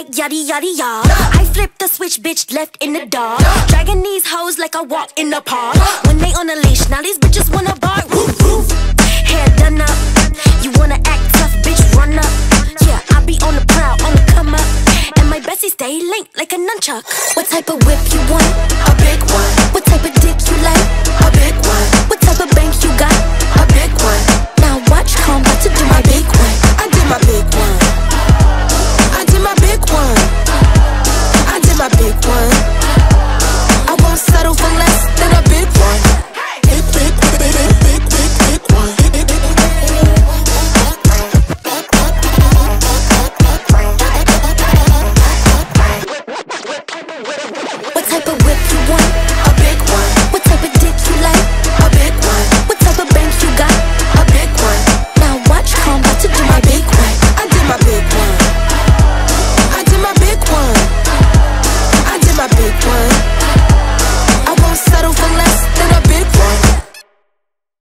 yada yada yada. I flip the switch, bitch, left in the dark. Dragging these hoes like I walk in the park. When they on a leash, now these bitches wanna bark. Woof, woof. Hair done up. You wanna act tough, bitch, run up. Yeah, I be on the prowl, on the come up. And my bestie stay linked like a nunchuck. What type of whip you want? A big What type of whip you want?